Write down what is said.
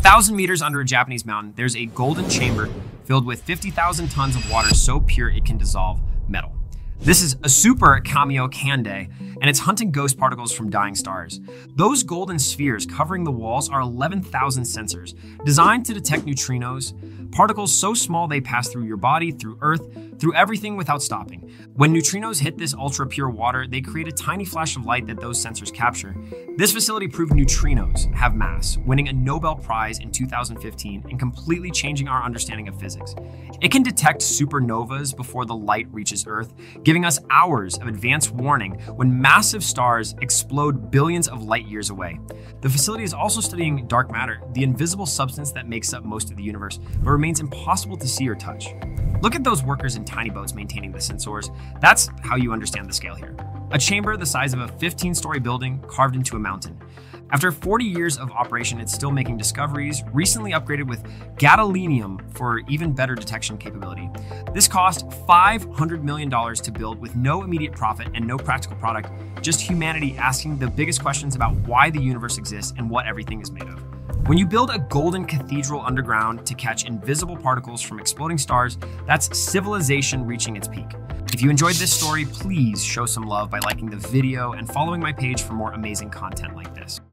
thousand meters under a Japanese mountain, there's a golden chamber filled with 50,000 tons of water so pure it can dissolve metal. This is a super Kamiokande, and it's hunting ghost particles from dying stars. Those golden spheres covering the walls are 11,000 sensors, designed to detect neutrinos, particles so small they pass through your body, through Earth, through everything without stopping. When neutrinos hit this ultra pure water, they create a tiny flash of light that those sensors capture. This facility proved neutrinos have mass, winning a Nobel Prize in 2015 and completely changing our understanding of physics. It can detect supernovas before the light reaches Earth, giving us hours of advance warning when massive stars explode billions of light years away. The facility is also studying dark matter, the invisible substance that makes up most of the universe, but remains impossible to see or touch. Look at those workers in tiny boats maintaining the sensors. That's how you understand the scale here. A chamber the size of a 15 story building carved into a mountain. After 40 years of operation, it's still making discoveries, recently upgraded with gadolinium for even better detection capability. This cost $500 million to build with no immediate profit and no practical product, just humanity asking the biggest questions about why the universe exists and what everything is made of. When you build a golden cathedral underground to catch invisible particles from exploding stars, that's civilization reaching its peak. If you enjoyed this story, please show some love by liking the video and following my page for more amazing content like this.